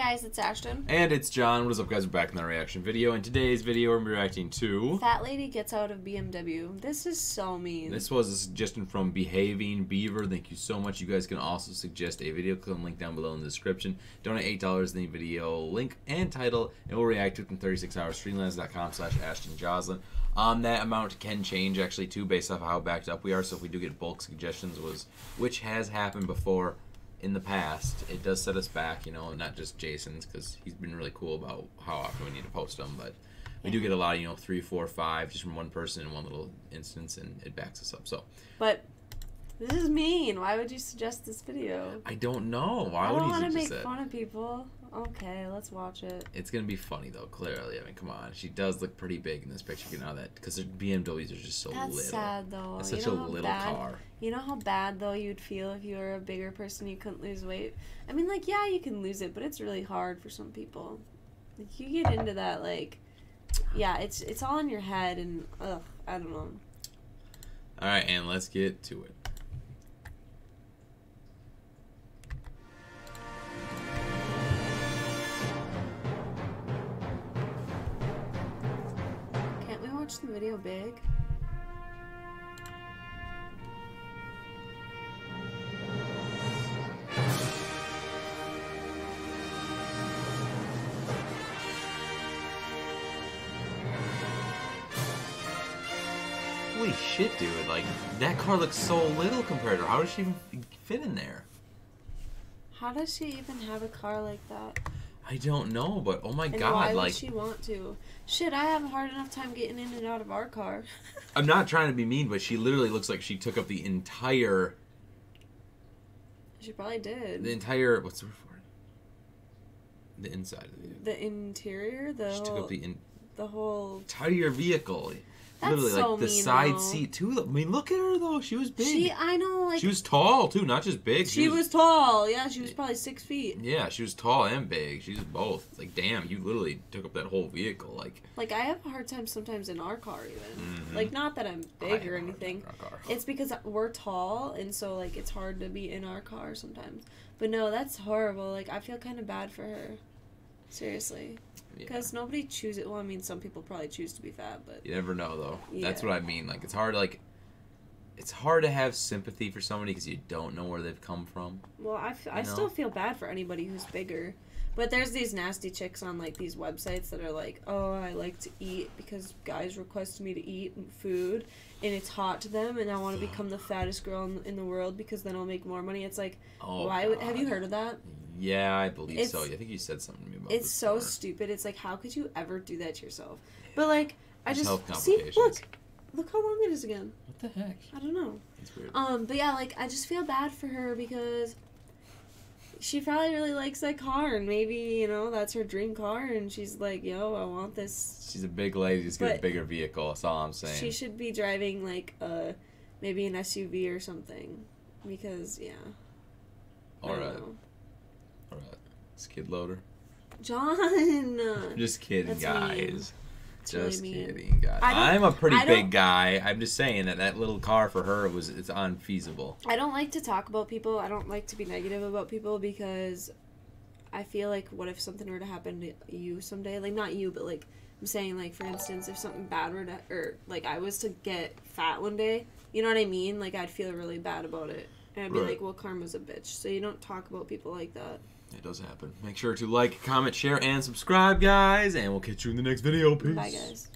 guys, it's Ashtyn. And it's Jon. What is up, guys? We're back in the reaction video. In today's video, we're reacting to. Fat lady gets out of BMW. This is so mean. This was a suggestion from Behaving Beaver. Thank you so much. You guys can also suggest a video. Click on the link down below in the description. Donate $8 in the video link and title, and we'll react to it in 36 hours. Streamlabs.com slash Ashtyn Joslyn. Um, that amount can change actually too based off how backed up we are. So if we do get bulk suggestions, was which has happened before in the past, it does set us back, you know, not just Jason's because he's been really cool about how often we need to post them, but we do get a lot, of you know, three, four, five, just from one person in one little instance, and it backs us up. So, but this is mean. Why would you suggest this video? I don't know. Why I would don't he want to make fun of people. Okay, let's watch it. It's gonna be funny though. Clearly, I mean, come on, she does look pretty big in this picture. You know that because BMWs are just so That's little. sad though. It's you such know a little bad, car. You know how bad though you'd feel if you were a bigger person you couldn't lose weight. I mean, like yeah, you can lose it, but it's really hard for some people. Like you get into that like, yeah, it's it's all in your head and ugh, I don't know. All right, and let's get to it. The video big? Holy shit, dude! Like that car looks so little compared to her. How does she even fit in there? How does she even have a car like that? I don't know, but oh my And god, why like would she want to? Shit, I have a hard enough time getting in and out of our car. I'm not trying to be mean, but she literally looks like she took up the entire she probably did. the entire what's the word for it? The inside of the The interior, the She took whole, up the in. the whole. entire vehicle. That's literally so like the mean, side though. seat too. I mean, look at her though. She was big. She, I know, like she was tall too, not just big. she was tall. Yeah, she was probably six feet. Yeah, she was tall and big. She's both. Like, damn, you literally took up that whole vehicle. Like, Like I have a hard time sometimes in our car, even. Mhm. Like not that I'm big or anything. time in our car. It's because we're tall, and so like it's hard to be in our car sometimes. But no, that's horrible. Like I feel kind of bad for her. Seriously, Yeah. because nobody chooses. Well, I mean, some people probably choose to be fat, but You never know though. Yeah. That's what I mean. Like, it's hard. Like, it's hard to have sympathy for somebody because you don't know where they've come from. well, I, f- I know? still feel bad for anybody who's bigger. But there's these nasty chicks on like these websites that are like, oh, I like to eat because guys request me to eat food, and it's hot to them, and I want to become the fattest girl in, in the world because then I'll make more money. It's like, Oh, why? Would, have you heard of that? Mm-hmm. Yeah, I believe It's- so. I think you said something to me about It's this so before. stupid. It's like, how could you ever do that to yourself? But like, I There's just see. Look, look how long it is again. What the heck? I don't know. That's weird. Um, but yeah, like I just feel bad for her because she probably really likes that car, and maybe you know that's her dream car, and she's like, "Yo, I want this." She's a big lady. Just get a bigger vehicle. That's all I'm saying. She should be driving like a maybe an SUV or something, because yeah. I All don't right. know. All right. Skid loader. Jon. Just kidding, That's guys. It's really Just mean. kidding, guys. I'm a pretty big guy. I'm just saying that that little car for her was it's unfeasible. I don't like to talk about people. I don't like to be negative about people because I feel like what if something were to happen to you someday? Like not you, but like I'm saying like for instance, if something bad were to or like I was to get fat one day, you know what I mean? Like I'd feel really bad about it. And I'd be Right. like, well, karma's a bitch. So you don't talk about people like that. It does happen. Make sure to like, comment, share, and subscribe, guys. And we'll catch you in the next video. Peace. Bye, guys.